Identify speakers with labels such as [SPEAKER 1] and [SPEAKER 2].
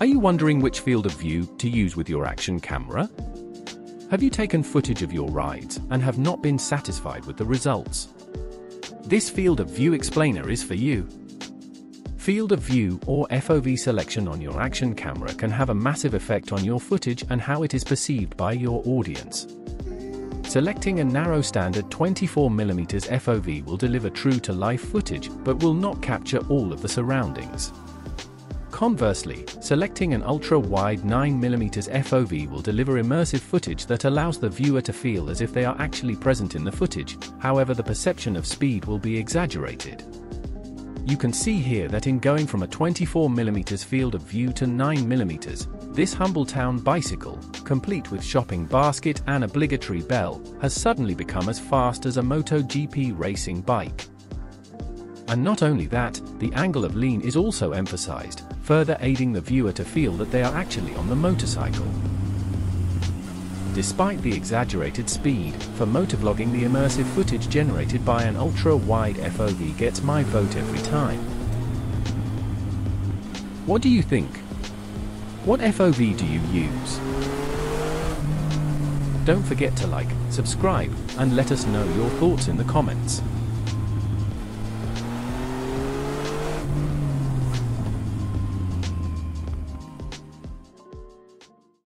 [SPEAKER 1] Are you wondering which field of view to use with your action camera? Have you taken footage of your rides and have not been satisfied with the results? This field of view explainer is for you. Field of view or FOV selection on your action camera can have a massive effect on your footage and how it is perceived by your audience. Selecting a narrow standard 24mm FOV will deliver true to life footage but will not capture all of the surroundings. Conversely, selecting an ultra-wide 9mm FOV will deliver immersive footage that allows the viewer to feel as if they are actually present in the footage, however the perception of speed will be exaggerated. You can see here that in going from a 24mm field of view to 9mm, this humble town bicycle, complete with shopping basket and obligatory bell, has suddenly become as fast as a MotoGP racing bike. And not only that, the angle of lean is also emphasized, further aiding the viewer to feel that they are actually on the motorcycle. Despite the exaggerated speed, for motovlogging the immersive footage generated by an ultra-wide FOV gets my vote every time. What do you think? What FOV do you use? Don't forget to like, subscribe, and let us know your thoughts in the comments.